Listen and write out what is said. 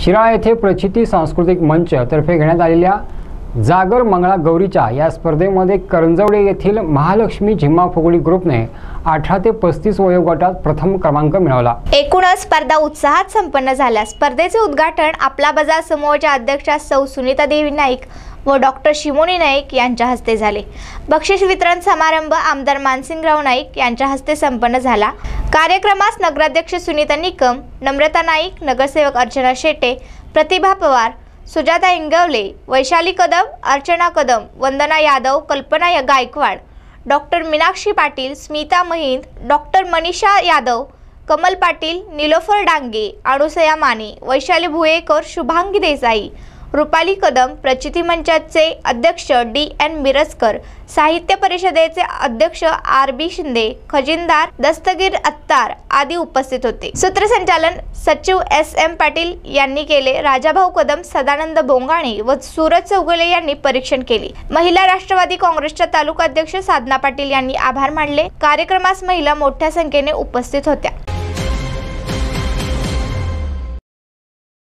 शिराळा येथे प्रचिती सांस्कृतिक मंच तर्फे घेण्यात आलेल्या जागर मंगळा गौरीच्या या स्पर्धेमध्ये करंजवडे येथील महालक्ष्मी झिम्मा फुगडी ग्रुपने अठरा ते पस्तीस वयोगटात प्रथम क्रमांक मिळवला. एकूणच स्पर्धा उत्साहात संपन्न झाल्या. स्पर्धेचे उद्घाटन आपला बाजार समूहाच्या अध्यक्षा सौ सुनीता देवी नाईक व डॉक्टर शिमोनी नाईक यांच्या हस्ते झाले. बक्षीस वितरण समारंभ आमदार मानसिंगराव नाईक यांच्या हस्ते संपन्न झाला. कार्यक्रमास नगराध्यक्ष सुनीता निकम नम्रता नाईक नगरसेवक अर्चना शेटे प्रतिभा पवार सुजाता इंगवले वैशाली कदम अर्चना कदम वंदना यादव कल्पना या- गायकवाड डॉक्टर मीनाक्षी पाटील स्मिता महिंद डॉक्टर मनीषा यादव कमल पाटील निलोफर डांगे अणुसया माने वैशाली भुयेकर शुभांगी देसाई रुपाली कदम प्रचिती मंचाचे अध्यक्ष डी एन मिरजकर साहित्य परिषदेचे अध्यक्ष आर बी शिंदे खजिनदार दस्तगीर अत्तार आदी उपस्थित होते. सूत्रसंचालन सचिव एस एम पाटील यांनी केले. राजाभाऊ कदम सदानंद बोंगाणे व सूरज चौगुले यांनी परीक्षण केले. महिला राष्ट्रवादी काँग्रेसच्या तालुका अध्यक्ष साधना पाटील यांनी आभार मानले. कार्यक्रमास महिला मोठ्या संख्येने उपस्थित होत्या.